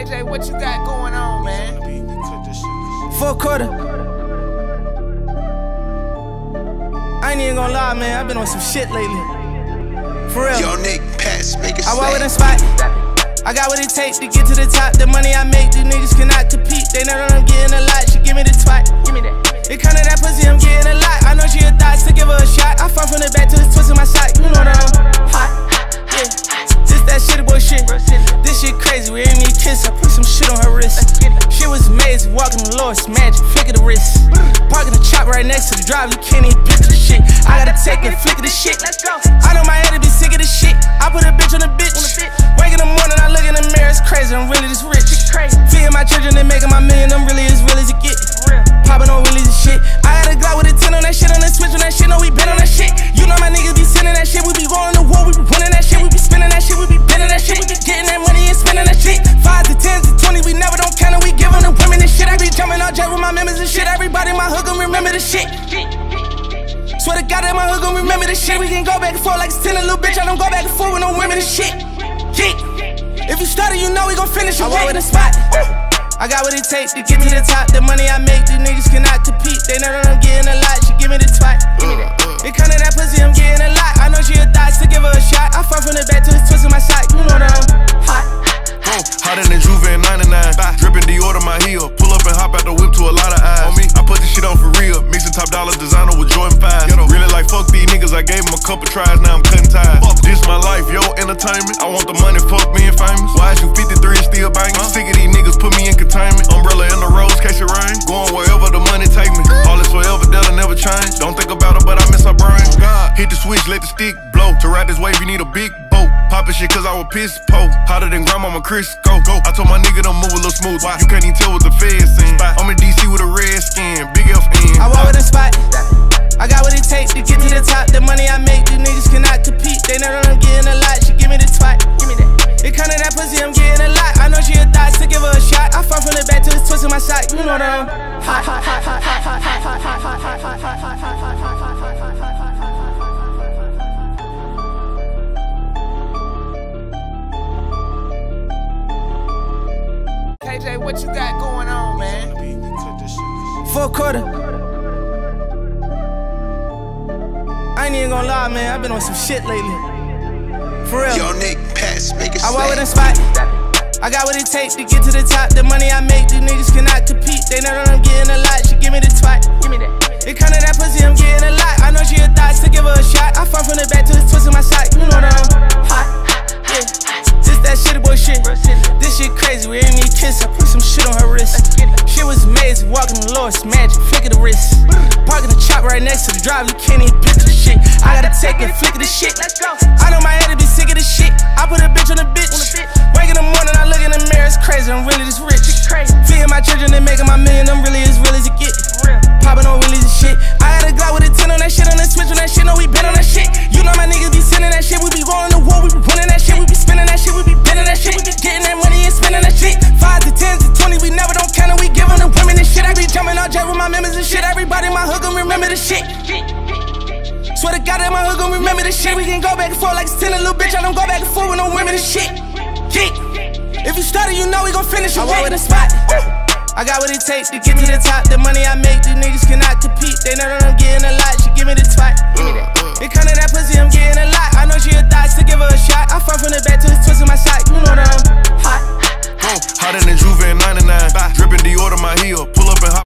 KJ, what you got going on, man? Four quarter. I ain't even gonna lie, man. I've been on some shit lately. For real. Yo, Nick, pass, make it I walk with a snap. spot. I got what it takes to get to the top. The money I make, these niggas cannot compete. They know that I'm getting a lot. She give me the twat. Give me that. It come to that pussy, I'm getting a lot. I know she a thought to give her a shot. The Lord's magic. Flick of the wrist. Parking the chop right next to the drive. You can't even picture the shit. I gotta take it. Flick of the shit. I know my hood gon' remember the shit. Swear to God that my hood gon' remember this shit. We can go back and forth like it's 10 a little bitch. I don't go back and forth with no women and shit. Yeah. If you started, you know we gon' finish. I walk with a spot. I got what it takes to get to the top. The money I make, these niggas cannot compete. They know that I'm getting a lot. She give me the twat. It kinda that pussy, I'm getting couple tries. Now I'm cutting ties. This my life, yo, entertainment. I want the money, fuck being famous. Why is you 53 and still banging? Sick of these niggas, put me in containment. Umbrella in the rose, case it rain. Going wherever the money take me. All is forever, that'll never change. Don't think about it, but I miss my brain. Hit the switch, let the stick blow. To ride this wave, you need a big boat. Poppin' shit cause I was piss po. Hotter than grandmama Chris. Go, go. I told my nigga to move a little smooth. Why? You can't even tell what the feds seen. I'm in DC with a red skin, to the top. The money I make, these niggas cannot compete. They know that I'm getting a lot. She give me the twat. Give me that. It come to that pussy, I'm getting a lot. I know she a thought to give her a shot. I fall from the back to the twist in my side. You know that I'm hot, hot, hot, hot, hot, hot, hot, hot, hot, hot, hot, hot, hot, hot, hot, hot, hot. KJ, what you got going on, man? Four quarter. I ain't even gonna lie, man. I've been on some shit lately. For real. Yo, Nick, pass, make it I walk with a snap. spot. I got what it takes to get to the top. The money I make, these niggas cannot compete. They know that I'm getting a lot. She give me the twat. Give me that. It come to that pussy, I'm getting a lot. I know she a thought to give her a shot. I fall from the back to the twist in my side. You know that I'm hot. Yeah. This that shit boy shit. This shit crazy. We ain't need kiss. I put some shit on her wrist. She was amazing. Walking the Lord's magic. Flick of the wrist. Parking the chop right next to the drive. You can't even picture the shit. I gotta take it. Flick of the shit. I know my head to be sick of this shit. I put a bitch on the bitch. Wake in the morning, I look in the mirror. It's crazy. I'm really this rich. Feeding my children and making my million. I'm really as real as it get. Popping on really this shit. I got a Glock with a 10 on that shit. On the switch on that shit. No, we been on that shit. You know my niggas be sending that shit. We be going to war. We be winning that shit. We be spending that shit. We be bending that shit. We be getting that money and spending that shit. Five to tens to twenty. We never don't count it. We giving the women this shit. I be jumping out jet with my members and shit. Everybody in my hood gon' remember this shit. Swear to God that my hood gon' remember this shit. We can go back and forth like it's 10 a little bitch. I don't go back and forth with no women and shit. Yeah. If you started, you know we gon' finish. I walk with a spot. I got what it takes to get to the top. The money I make, these niggas cannot compete. They know that I'm getting a lot.